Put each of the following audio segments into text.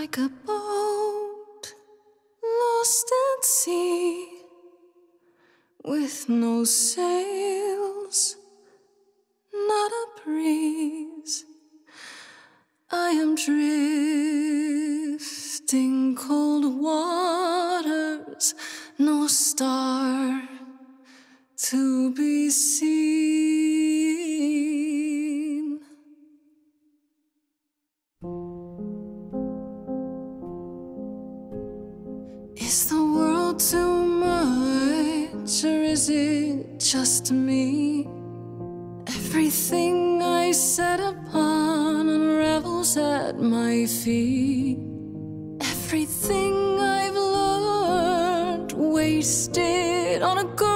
like a boat lost at sea with no sails, Everything I've learned wasted on a girl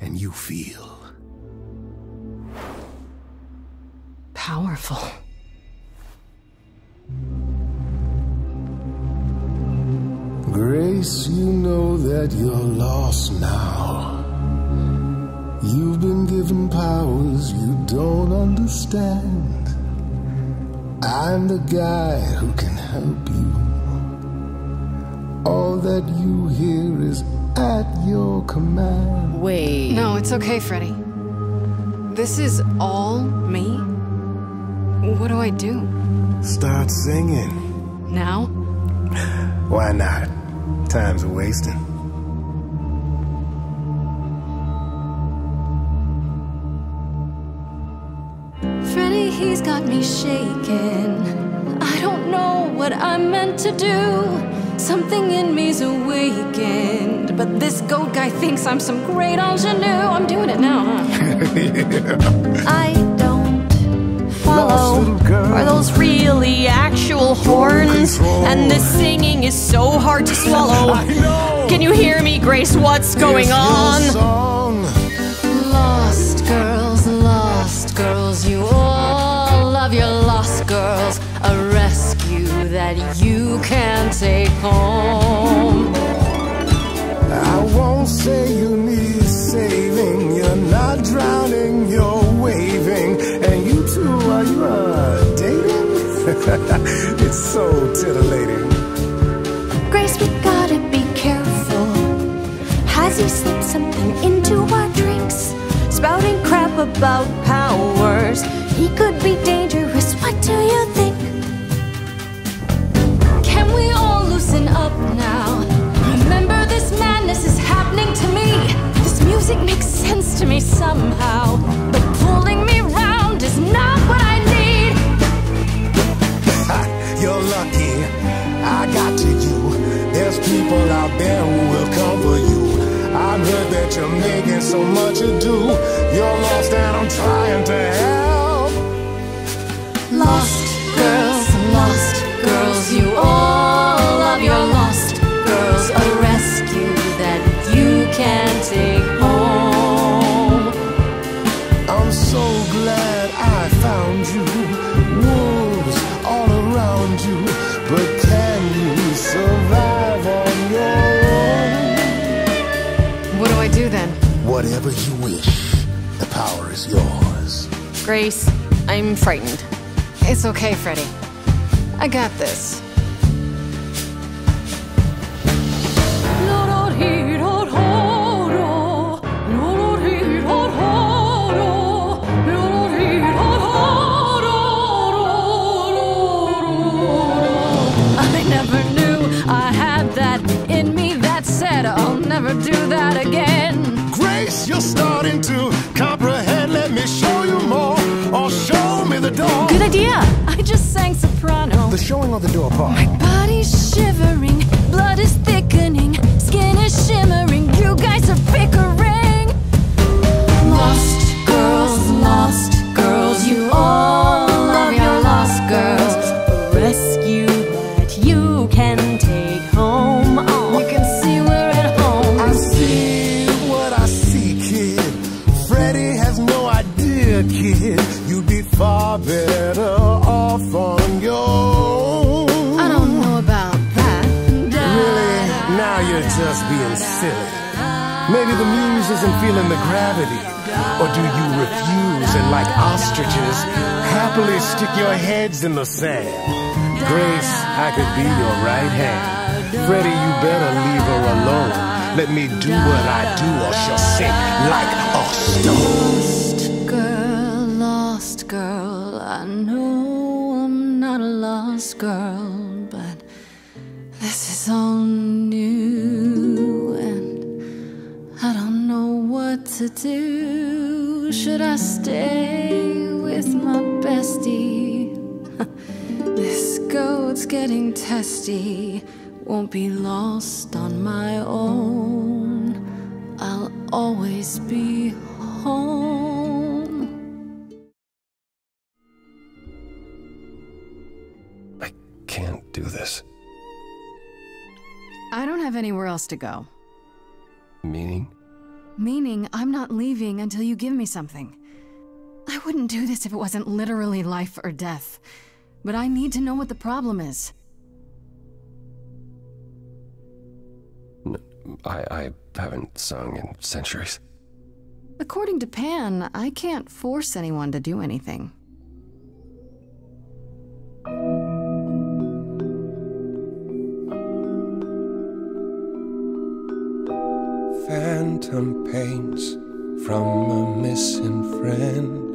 and you feel. Powerful. Grace, you know that you're lost now. You've been given powers you don't understand. I'm the guy who can help you. All that you hear is at your command. Wait. No, it's okay, Freddie. This is all me? What do I do? Start singing. Now? Why not? Time's a wasting. Freddie, he's got me shaking. I don't know what I'm meant to do. Something in me's awakened. But this goat guy thinks I'm some great ingenue. I'm doing it now, huh? I don't follow. Are those really actual horns? And this singing is so hard to swallow. I know. Can you hear me, Grace? What's going It's on? Lost girls, lost girls, you all love your lost girls. A rescue that you can take home. I won't say you need saving. You're not drowning, you're waving. And you two, are you uh, dating? it's so titillating. Grace, we gotta be careful. Has he slipped something into our drinks? Spouting crap about powers. He could be music makes sense to me somehow, but pulling me round is not what I need. You're lucky I got to you. There's people out there who will come for you. I've heard that you're making so much ado. You're lost and I'm trying to help. Lost. Whatever you wish, the power is yours. Grace, I'm frightened. It's okay, Freddie. I got this. Starting to comprehend. Let me show you more, or show me the door. Good idea! I just sang soprano. The showing of the door part. My body's shivering, blood is thickening, silly. Maybe the muse isn't feeling the gravity. Or do you refuse and, like ostriches, happily stick your heads in the sand? Grace, I could be your right hand. Freddie, you better leave her alone. Let me do what I do, or she'll sink like a stone. Do. Should I stay with my bestie? this goat's getting testy. Won't be lost on my own. I'll always be home. I can't do this. I don't have anywhere else to go. Meaning? Meaning, I'm not leaving until you give me something. I wouldn't do this if it wasn't literally life or death. But I need to know what the problem is. I, I haven't sung in centuries. According to Pan, I can't force anyone to do anything. Phantom pains from a missing friend.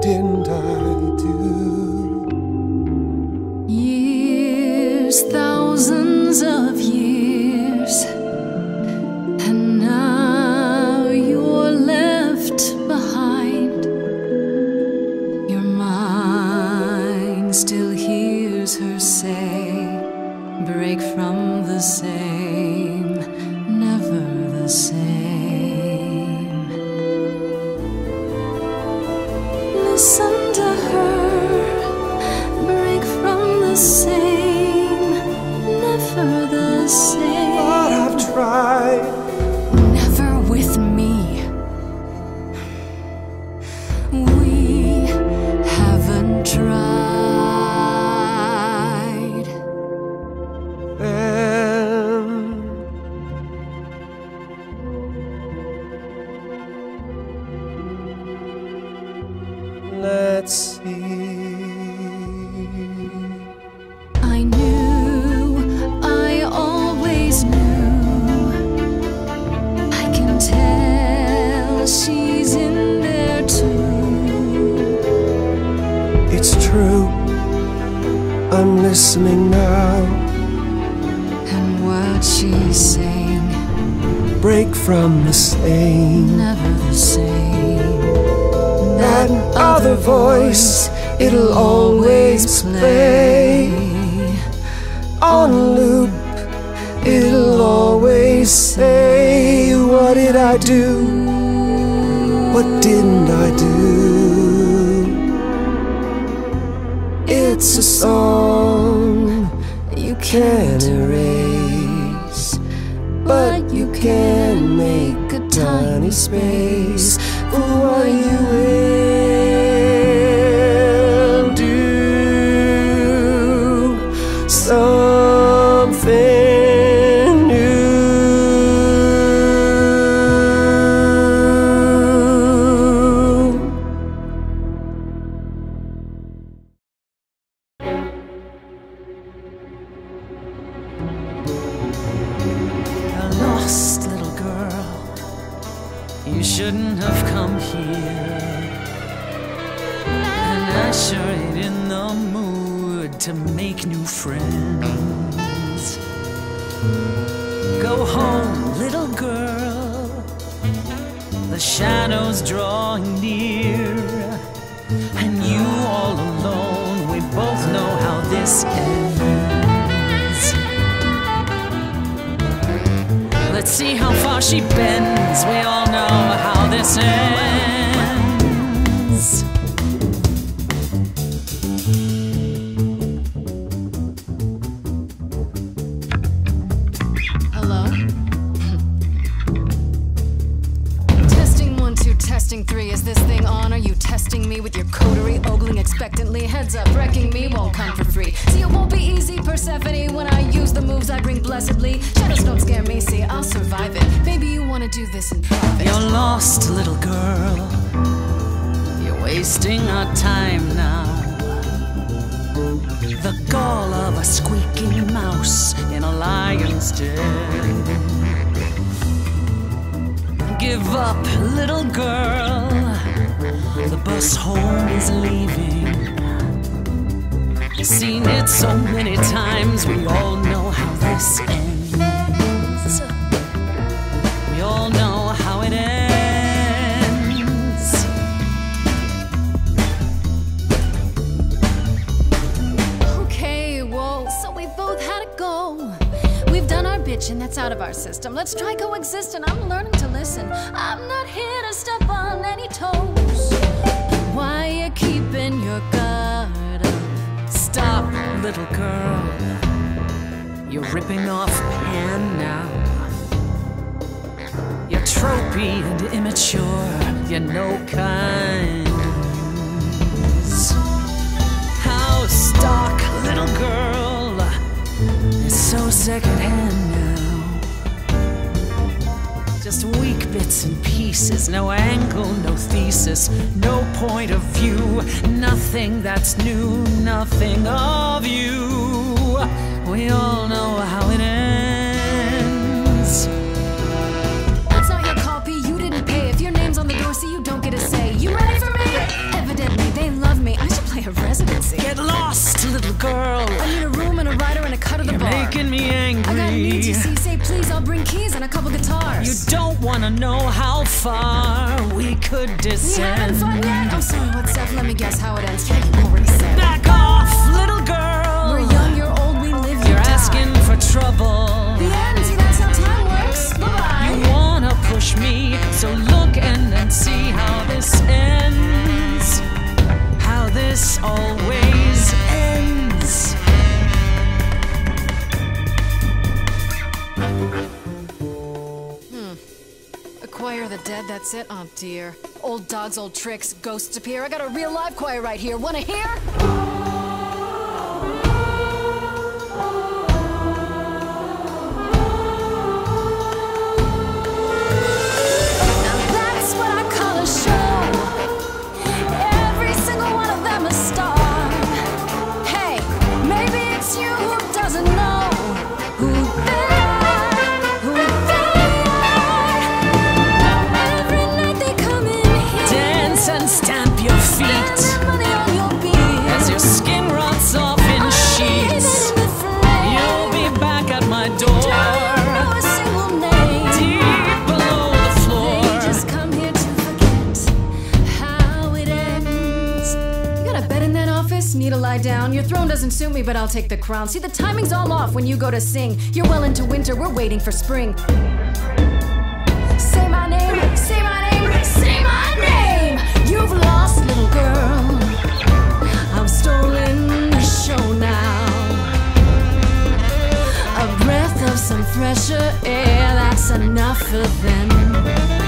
didn't I do? Years little girl. You're ripping off Pan now. You're tropey and immature. You're no kind. How stock, little girl, is so secondhand now. Just weak bits and pieces, no angle, no thesis, no point of view, nothing that's new, nothing of you. We all know how it ends. Me. I should play a residency. Get lost, little girl. I need a room and a rider and a cut of the You're bar. making me angry. I got needs, you see. Say please, I'll bring keys and a couple guitars. You don't wanna know how far we could We descend. having fun yet? I'm sorry, what's up? Let me guess how it ends. You already said. Back off, little girl. We're young, you're old, we live, you You're die. asking for trouble. The end, see, that's how time works. Bye-bye. You wanna push me, so this always ends. Hmm. Acquire the dead, that's it? Oh dear. Old dogs, old tricks, ghosts appear. I got a real live choir right here. Wanna hear? Your throne doesn't suit me, but I'll take the crown. See, the timing's all off when you go to sing. You're well into winter, we're waiting for spring. Say my name, say my name, say my name. You've lost, little girl. I've stolen the show now. A breath of some fresher air, that's enough for them.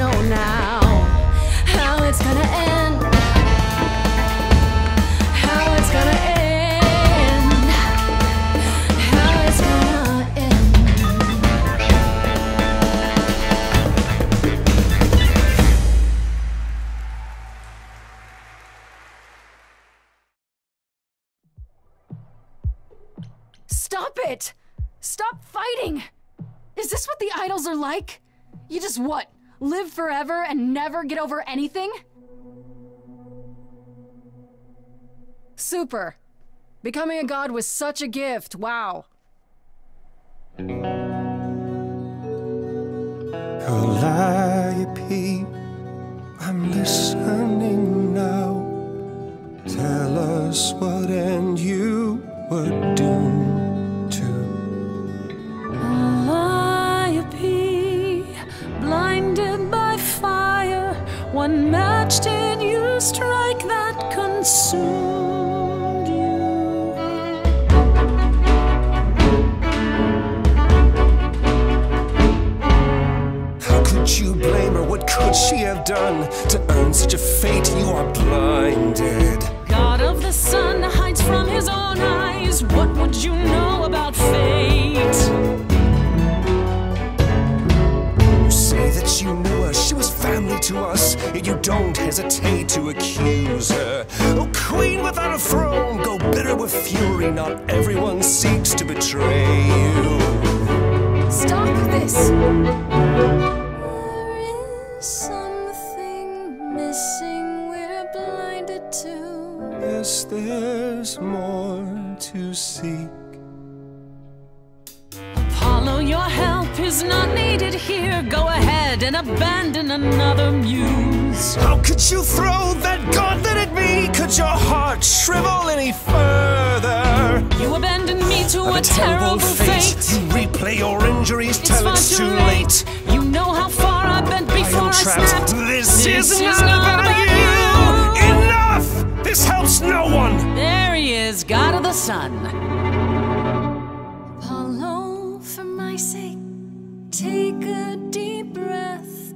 Know now how it's gonna end. How it's gonna end. How it's gonna end. Stop it! Stop fighting! Is this what the idols are like? You just what? Live forever and never get over anything? Super. Becoming a god was such a gift. Wow. Calliope, I'm listening now. Tell us what end you were doomed one match did you strike that consumed you. How could you blame her? What could she have done to earn such a fate? You are blinded. God of the sun hides from his own eyes. What would you know about fate? To us, you don't hesitate to accuse her. Oh, queen without a throne, go bitter with fury. Not everyone seeks to betray you. Stop this! There is something missing we're blinded to. Yes, there's more to seek. Apollo, your help is not needed here. Go ahead and abandon another muse. How could you throw that gauntlet at me? Could your heart shrivel any further? You abandoned me to Of a terrible fate. You replay your injuries It's till it's too too late. late. You know how far I bent I before am I, trapped. snapped. This, This is, is not not about, about you. you. Enough! This helps no one. There he is, God of the Sun. Apollo, for my sake, Take a deep breath.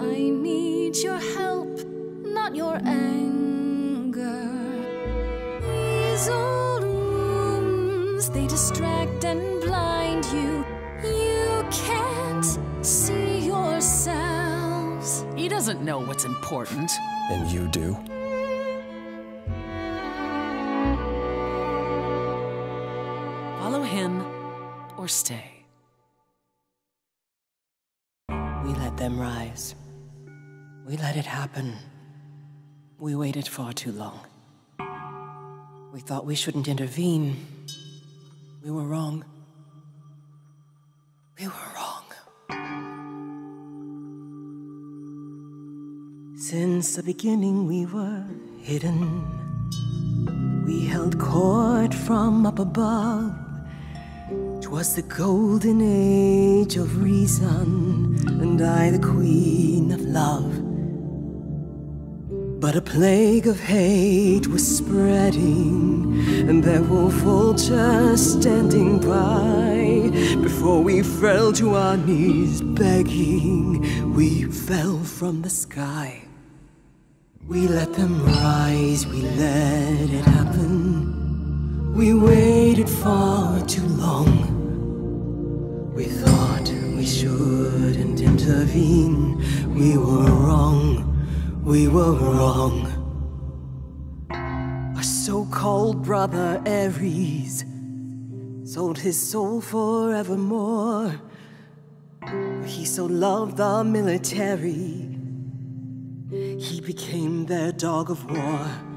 I need your help, not your anger. These old wounds, they distract and blind you. You can't see yourselves. He doesn't know what's important. And you do? Follow him or stay. Let them rise. We let it happen. We waited far too long. We thought we shouldn't intervene. We were wrong. We were wrong. Since the beginning, we were hidden. We held court from up above. 'Twas the golden age of reason, and I the queen of love. But a plague of hate was spreading, and there were vultures standing by. Before we fell to our knees begging, we fell from the sky. We let them rise, we let it happen. We waited far too long. We thought we shouldn't intervene. We were wrong. We were wrong. Our so called brother Ares sold his soul forevermore. He so loved the military, he became their dog of war.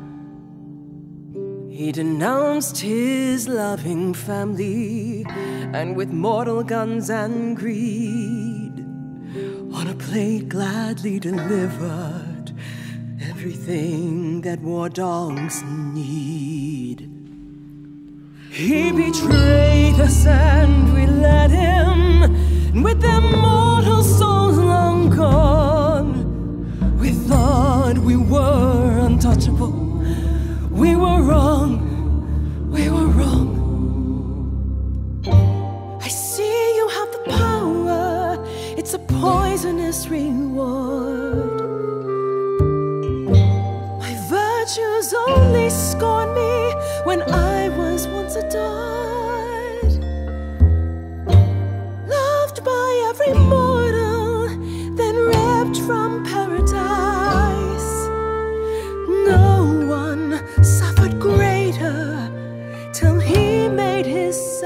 He denounced his loving family, and with mortal guns and greed, on a plate gladly delivered everything that war dogs need. He betrayed us and we let him, and with their mortal souls long gone, we thought we were untouchable. We were wrong, we were wrong. I see you have the power, it's a poisonous reward. My virtues only scorn me when I was once adored.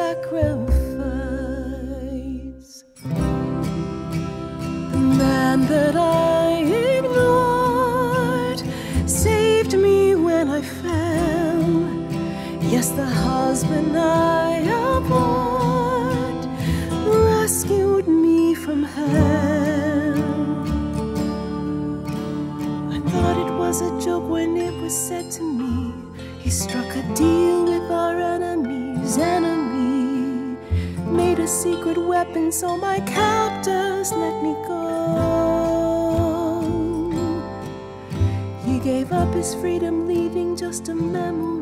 Sacrifice. The man that I ignored saved me when I fell. Yes, the husband I abhorred rescued me from hell. I thought it was a joke when it was said to me. He struck a deal secret weapon so my captors let me go. He gave up his freedom, leaving just a memory.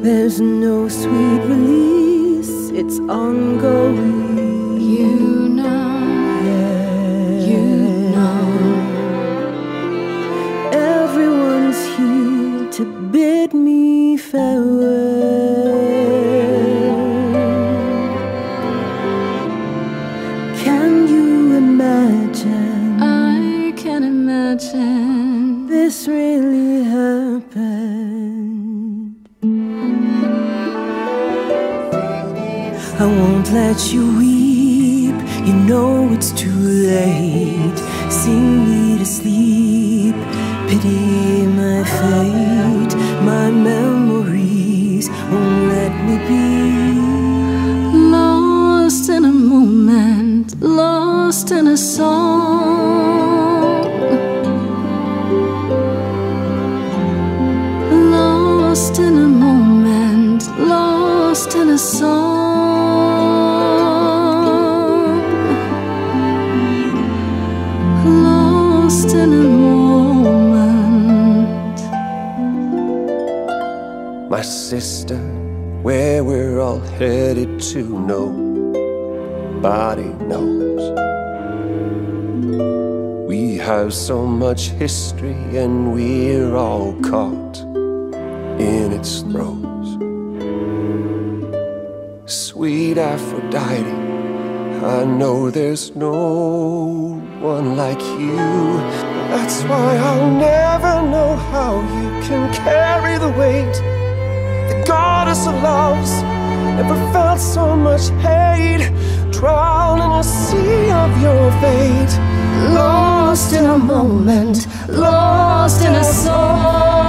There's no sweet release, it's ongoing. Let you weep. You know it's too late. Sing me to sleep. Pity my fate. My memories won't let me be. Lost in a moment, lost in a song. Where we're all headed to, nobody knows. We have so much history and we're all caught in its throes. Sweet Aphrodite, I know there's no one like you. That's why I'll never know how you can carry the weight. Goddess of love's never felt so much hate. Drown in a sea of your fate. Lost in a moment, lost in a song.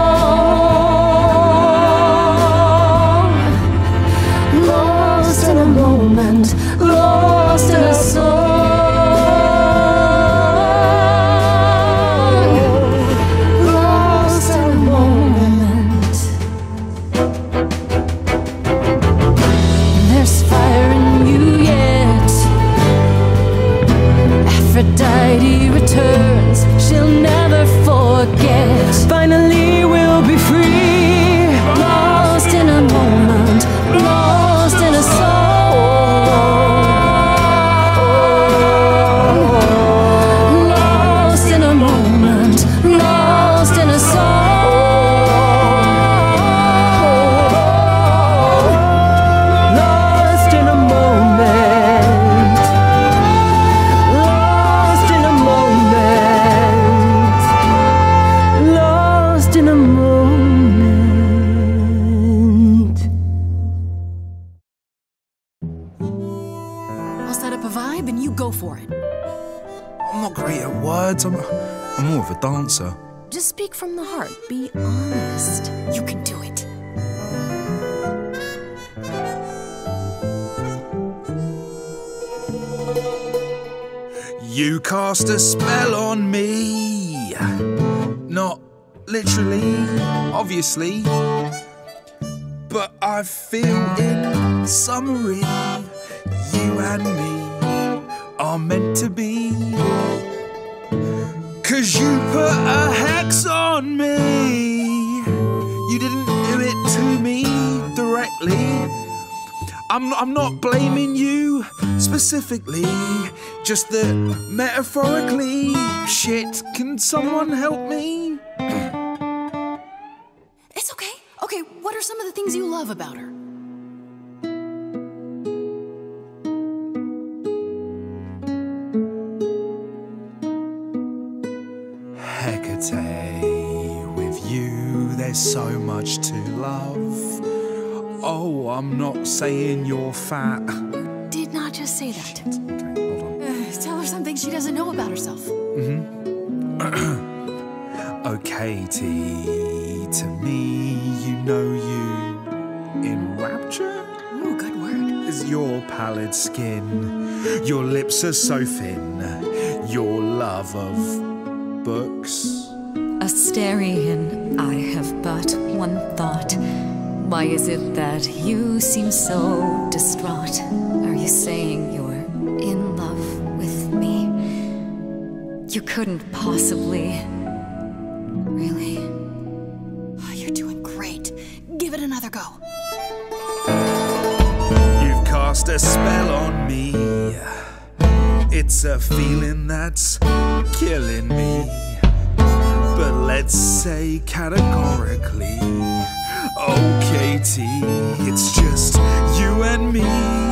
Just that metaphorically. Shit, can someone help me? It's okay. Okay, what are some of the things you love about her? Hecate, with you there's so much to love. Oh, I'm not saying you're fat. You Did not just say that. Okay, doesn't know about herself. Mm-hmm. okay, Katie, to me, you know you enrapture Ooh, good word. is your pallid skin. Your lips are so thin. Your love of books. Asterion, I have but one thought. Why is it that you seem so distraught? Are you saying you're couldn't possibly. Really? Oh, you're doing great. Give it another go. You've cast a spell on me. It's a feeling that's killing me. But let's say categorically, oh, Katie, it's just you and me.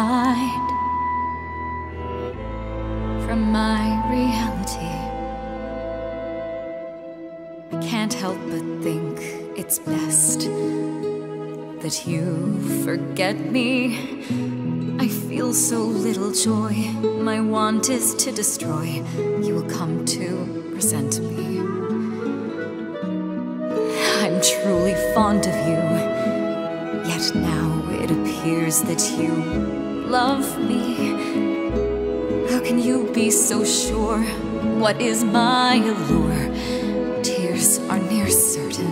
Hide from my reality. I can't help but think it's best that you forget me. I feel so little joy. My want is to destroy. You will come to resent me. I'm truly fond of you. Yet now it appears that you love me. How can you be so sure? What is my allure? Tears are near certain.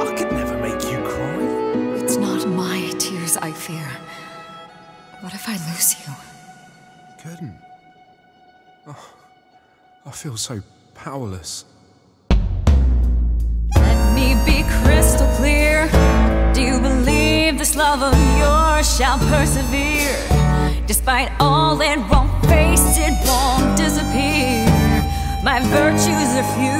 I could never make you cry. It's not my tears I fear. What if I lose you? Couldn't. Oh, I feel so powerless. Let me be crystal clear. Shall persevere? Despite all it won't face, it won't disappear. My virtues are few,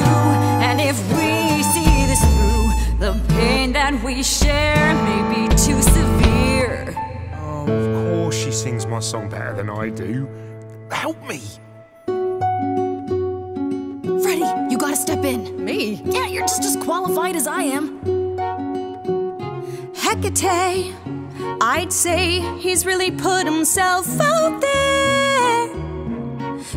and if we see this through, the pain that we share may be too severe. Oh, of course she sings my song better than I do. Help me! Freddie, you gotta step in. Me? Yeah, you're just as qualified as I am. Hecate, I'd say he's really put himself out there.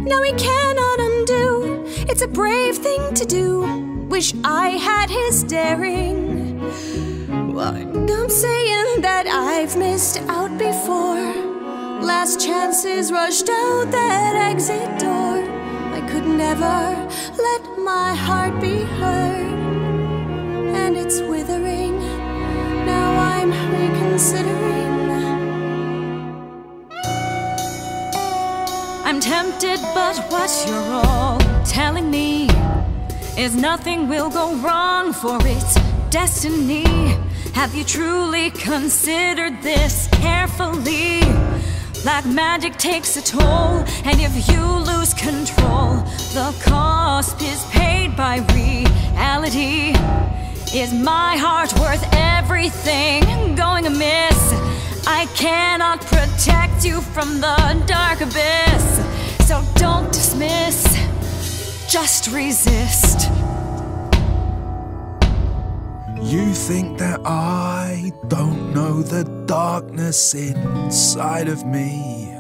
Now he cannot undo. It's a brave thing to do. Wish I had his daring. Well, I'm saying that I've missed out before. Last chances rushed out that exit door. I could never let my heart be heard. And it's withering. I'm reconsidering. I'm tempted, but what you're all telling me is nothing will go wrong, for it's destiny. Have you truly considered this carefully? Black magic takes a toll, and if you lose control, the cost is paid by reality. Is my heart worth everything going amiss? I cannot protect you from the dark abyss. So don't dismiss, just resist. You think that I don't know the darkness inside of me.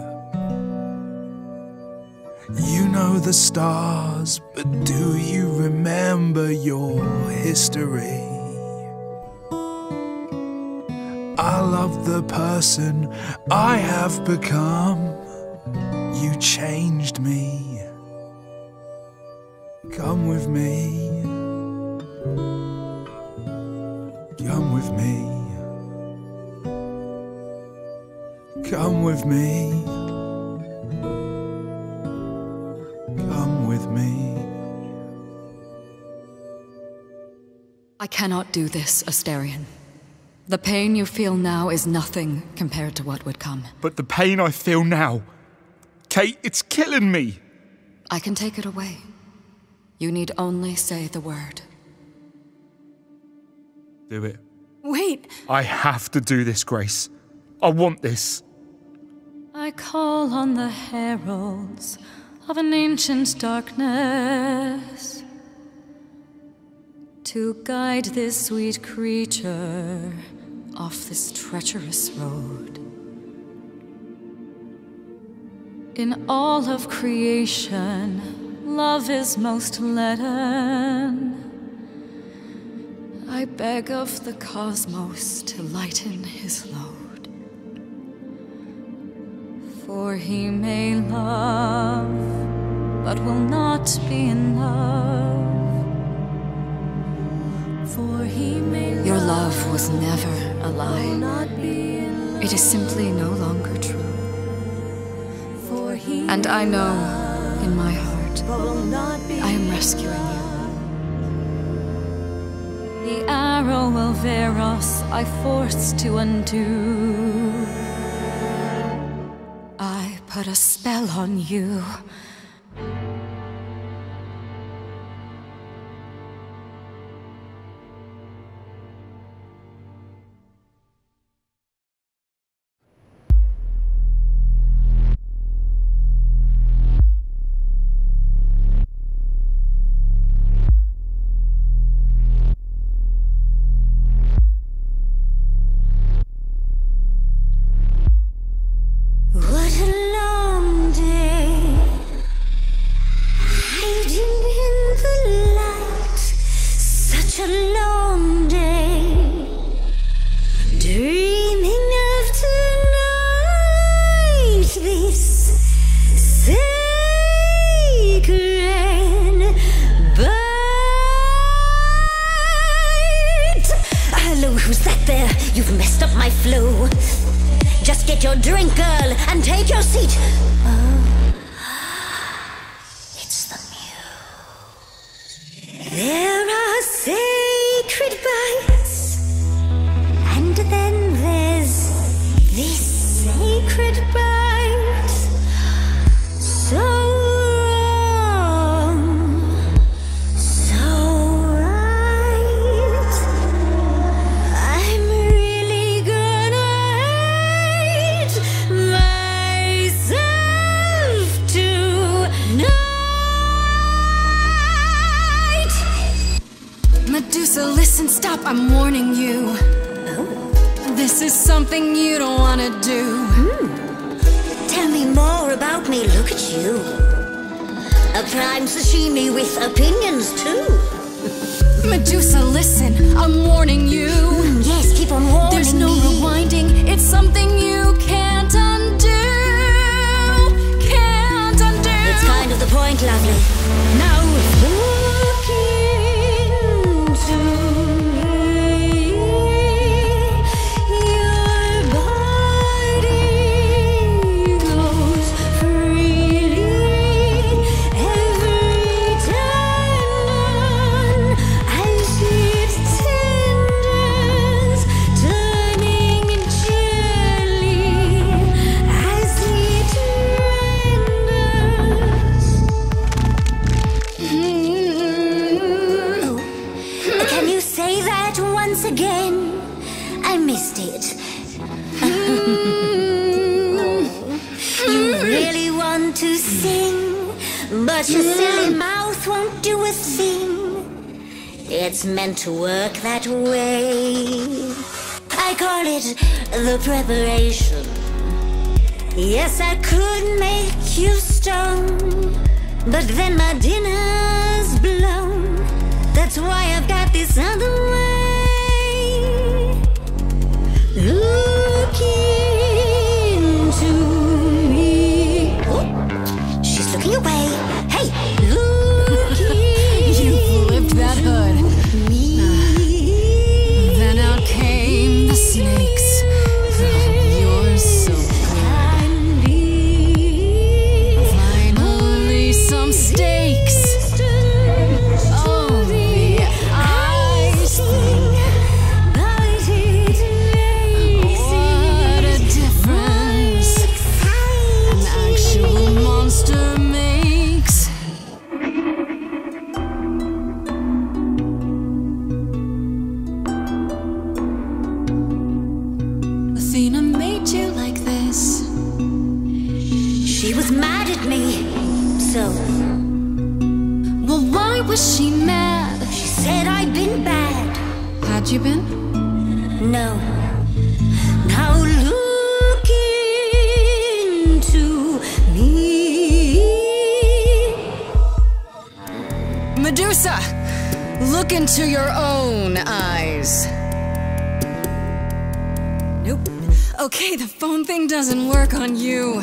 You know the stars, but do you remember your history? I love the person I have become. You changed me. Come with me. Come with me. Come with me. Come with me. I cannot do this, Asterion. The pain you feel now is nothing compared to what would come. But the pain I feel now, Kate, it's killing me. I can take it away. You need only say the word. Do it. Wait, I have to do this, Grace. I want this. I call on the heralds of an ancient darkness to guide this sweet creature off this treacherous road. In all of creation, love is most leaden. I beg of the cosmos to lighten his load. For he may love, but will not be in love. For he may Your love was never a lie. It is simply no longer true. And I know in my heart. I am rescuing you. The arrow of Eros I forced to undo. I put a spell on you. Meant to work that way. I call it the preparation. Yes, I could make you stone, but then my dinner's blown. That's why I've got this other way. The phone thing doesn't work on you.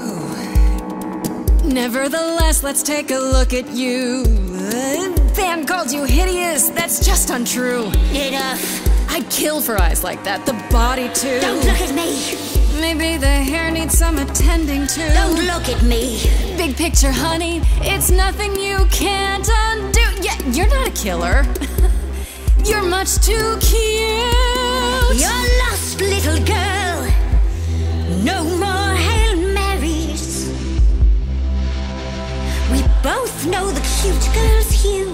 Ooh. Nevertheless, let's take a look at you. Uh, Fan called you hideous. That's just untrue. Enough. I'd kill for eyes like that. The body, too. Don't look at me. Maybe the hair needs some attending to. Don't look look at me. Big picture, honey, it's nothing you can't undo. Yeah, you're not a killer. you're much too cute. You're lost, little girl. No more Hail Marys. We both know the cute girl's you,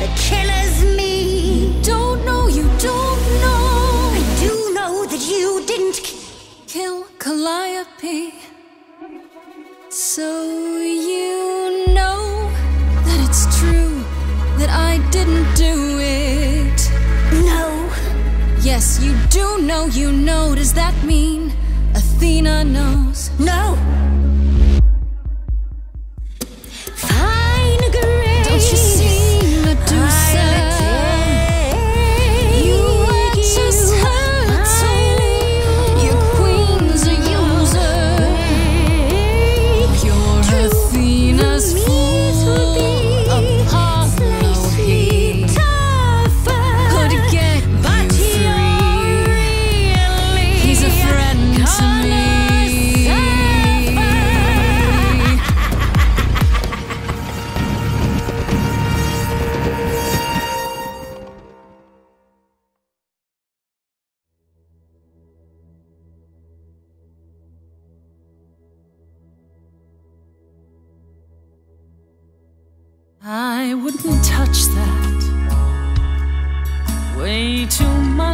the killer's me. Don't know, you don't know. I do know that you didn't Kill Calliope. So you know that it's true that I didn't do it. Yes, you do know, you know. Does that mean Athena knows? no.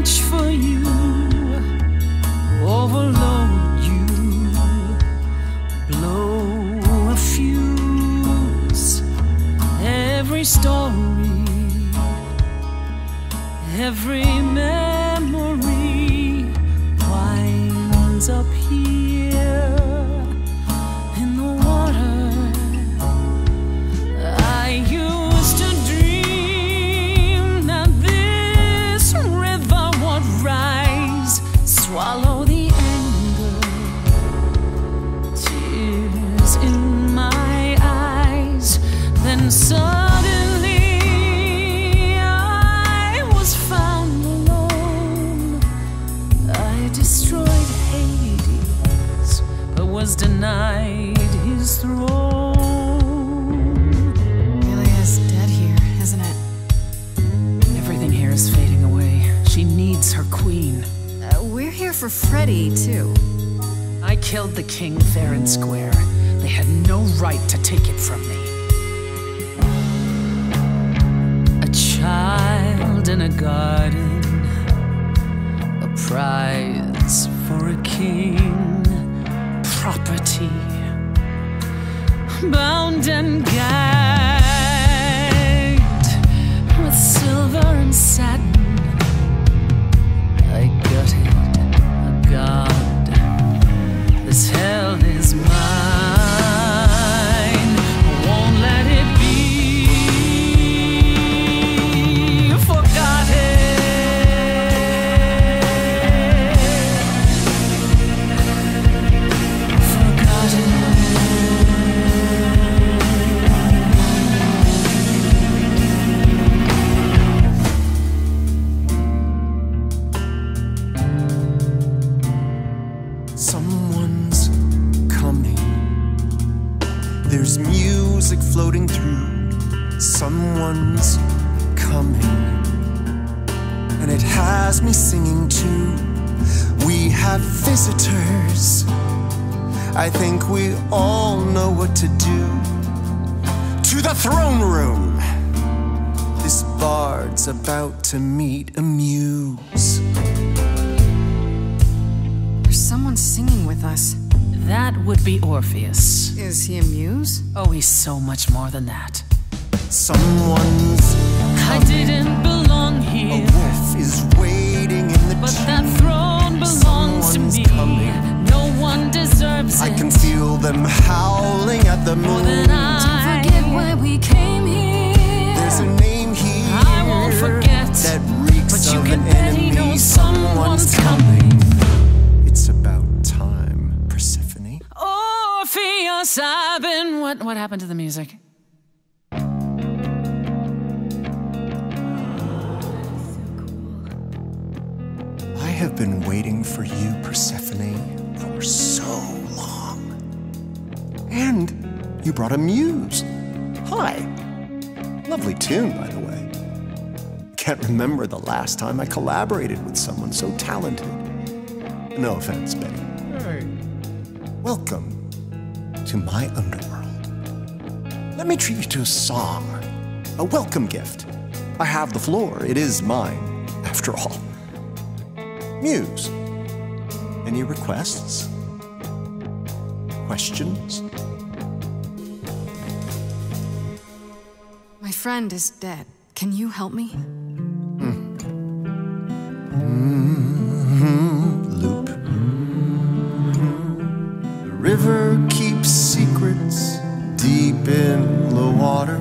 Much for you. Overload you. Blow a fuse. Every story. Every memory winds up here the throne room. This bard's about to meet a muse. There's someone singing with us. That would be Orpheus. Is he a muse? Oh, he's so much more than that. Someone's I didn't belong a here, wolf is waiting in the but that throne belongs to Someone's me. coming. No one deserves I it I can feel them howling at the more moon. Than I. Forget why we came here. There's a name here I won't forget, that reeks but you of can an bet he enemy. knows someone's coming. It's about time, Persephone. Orpheus, I've been. What? What happened to the music? I have been waiting for you, Persephone, for so long. And you brought a muse. Hi. Lovely tune, by the way. Can't remember the last time I collaborated with someone so talented. No offense, Betty. Welcome to my underworld. Let me treat you to a song, a welcome gift. I have the floor, it is mine, after all. Muse. Any requests? Questions? Friend is dead. Can you help me? Mm-hmm. The river keeps secrets deep in the water.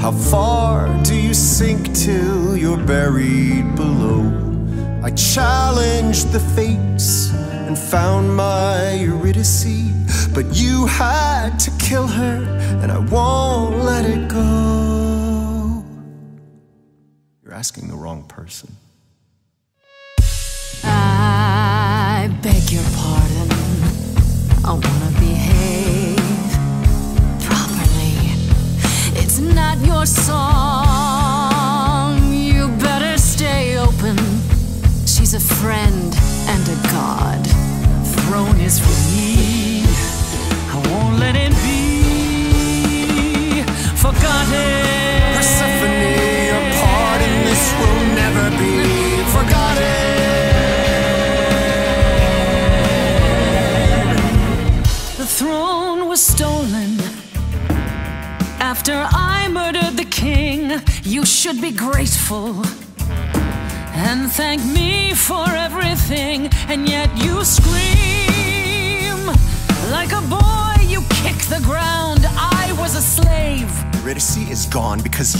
How far do you sink till you're buried below? I challenged the fates and found my Eurydice, but you had to kill her, and I won't let it go. Asking the wrong person.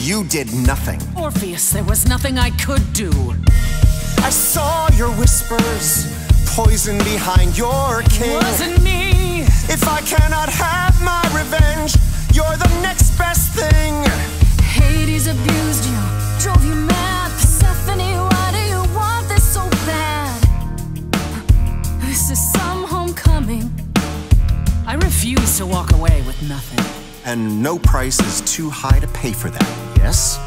You did nothing. Orpheus, there was nothing I could do. I saw your whispers, poison behind your king. Wasn't me. If I cannot have my revenge, you're the next best thing. Hades abused you, drove you mad. Persephone, why do you want this so bad? This is some homecoming. I refuse to walk away with nothing. And no price is too high to pay for that, yes?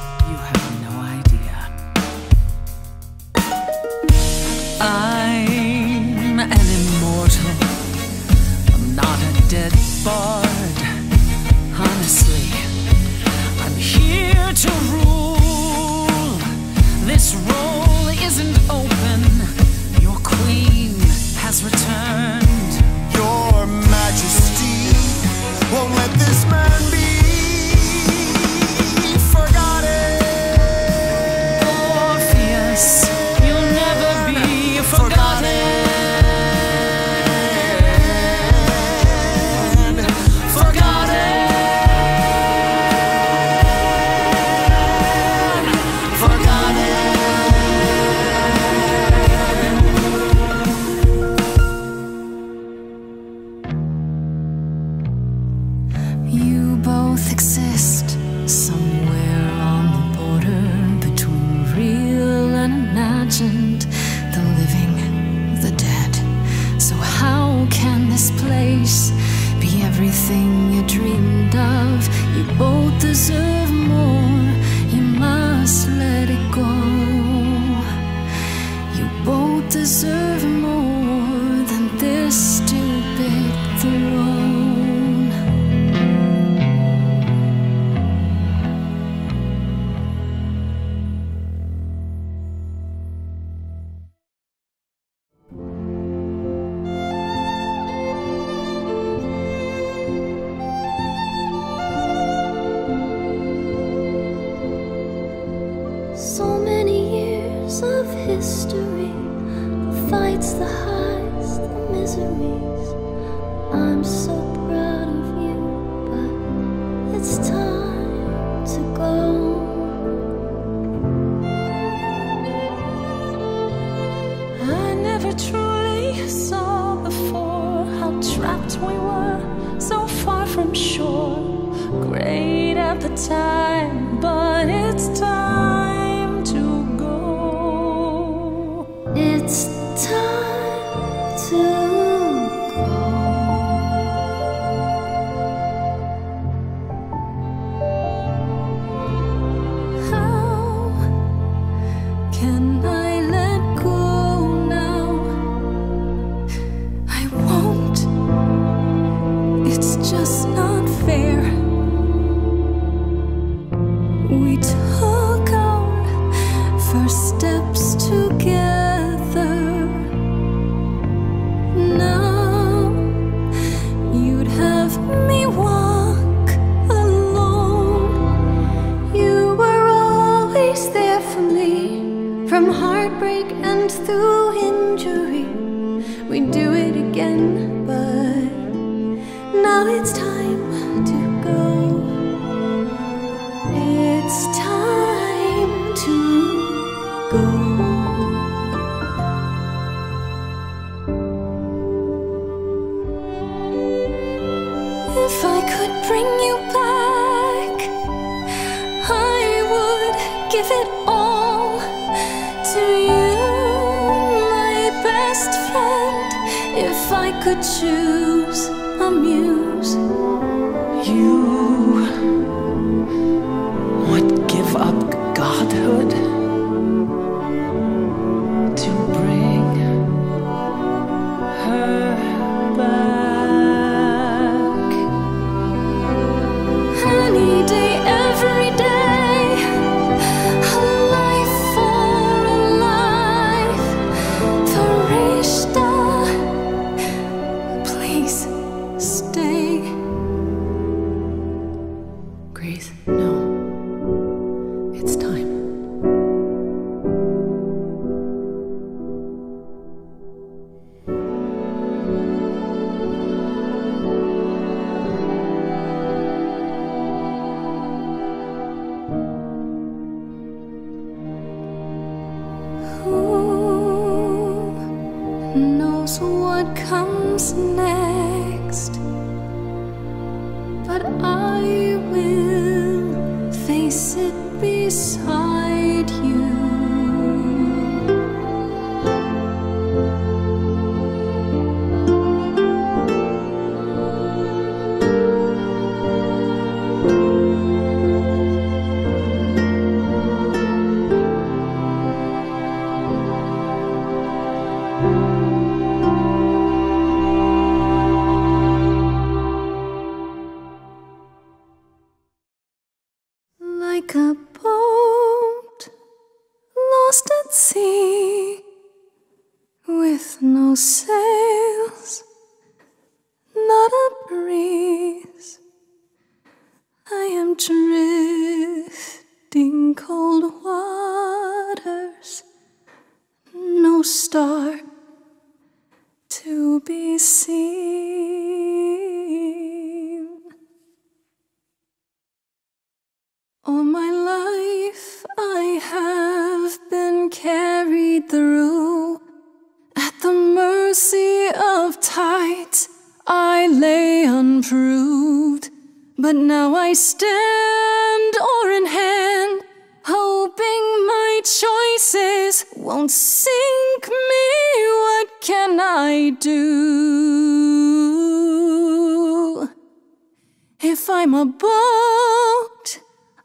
I'm a boat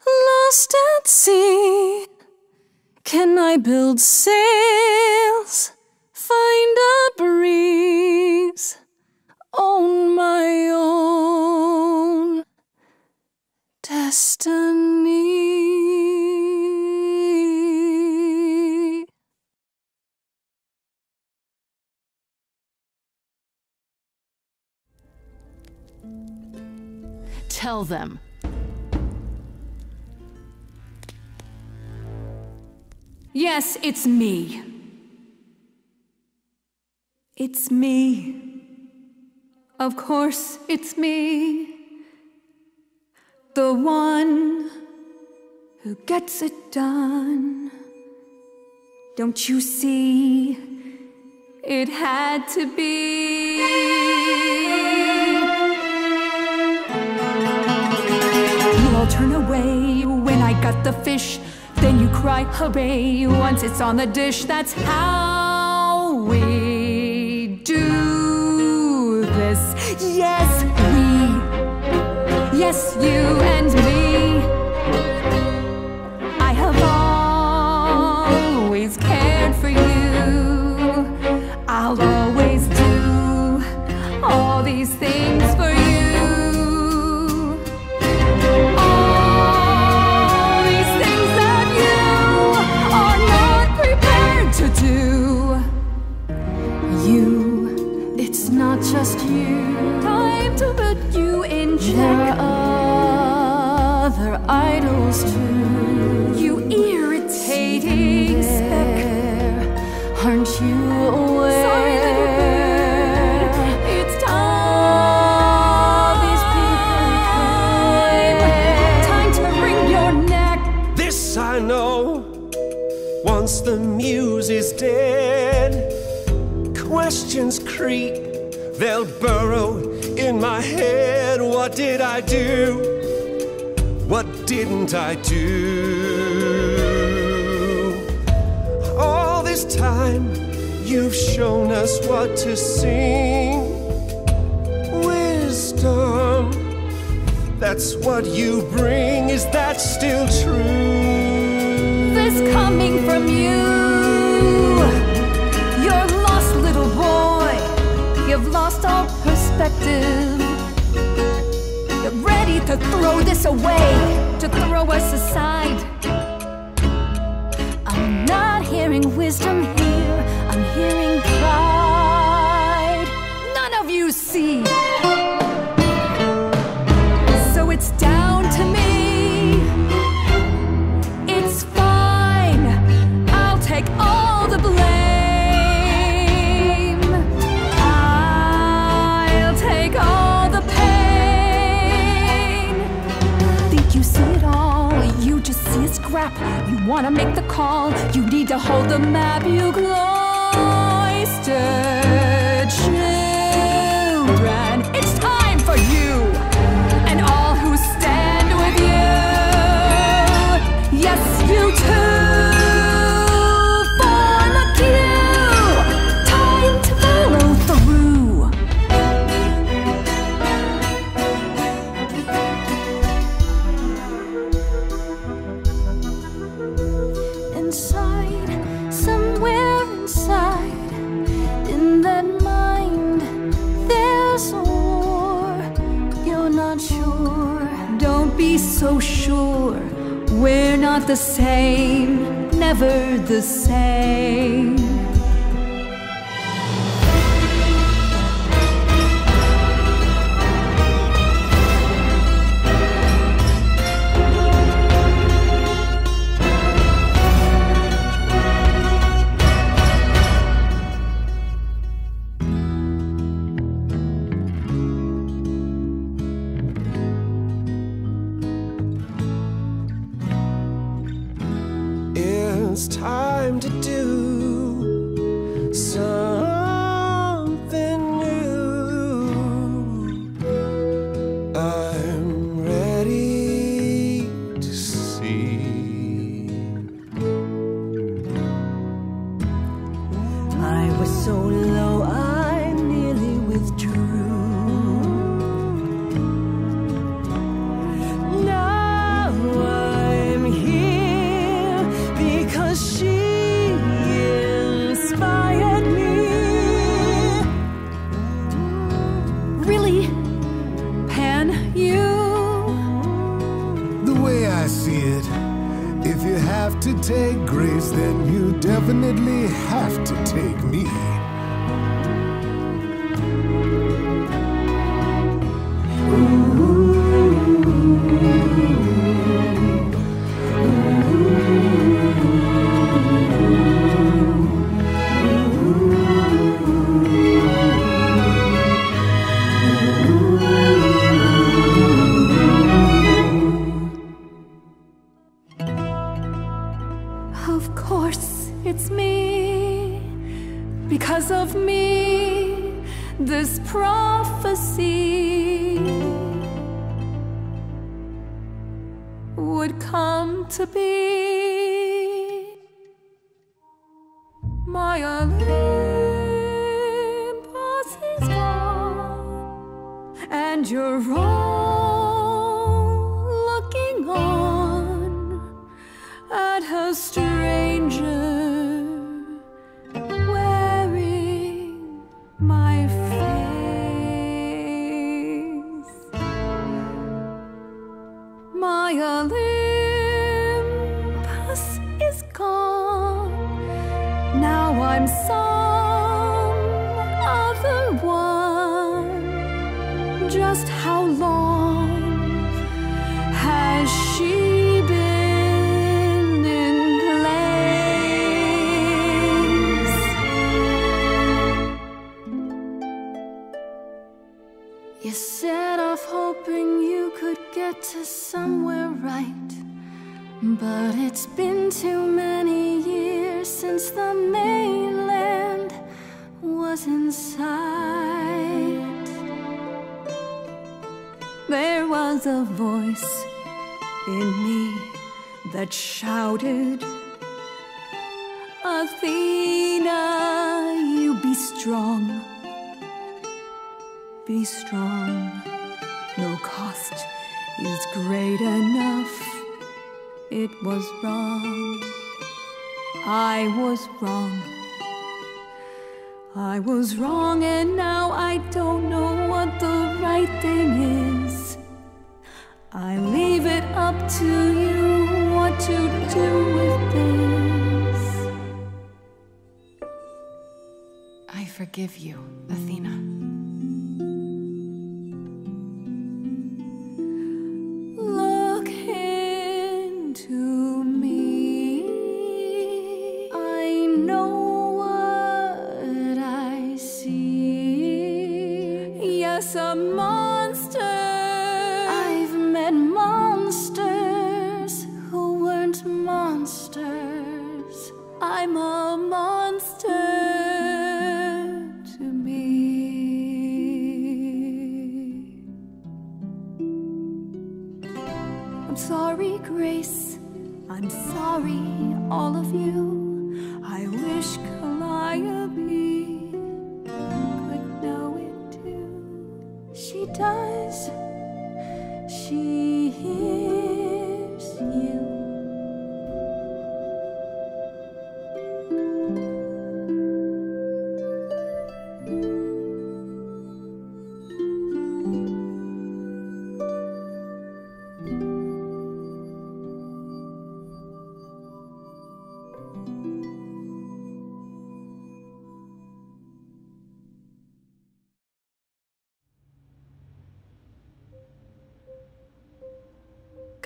lost at sea. Can I build sail? them. Yes, it's me. It's me. Of course, it's me. The one who gets it done. Don't you see? It had to be. turn away when I got the fish. Then you cry hooray once it's on the dish. That's how we do this. Yes, we. Yes, you and What did I do? What didn't I do? All this time, you've shown us what to sing. Wisdom, that's what you bring. Is that still true? This coming from you. to throw this away, to throw us aside. I'm not hearing wisdom here, I'm hearing pride. None of you see. scrap. You wanna make the call, you need to hold the map, you cloister children. It's time for you. the same, never the same. machine. Sight. There was a voice in me that shouted, Athena, you be strong. Be strong. No cost is great enough. It was wrong. I was wrong. I was wrong, and now I don't know what the right thing is. I leave it up to you what to do with this. I forgive you, Athena.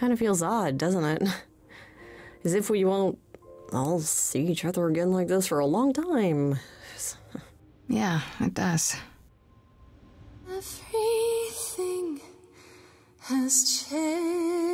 Kind of feels odd, doesn't it? As if we won't all see each other again like this for a long time. Yeah, it does. Everything has changed.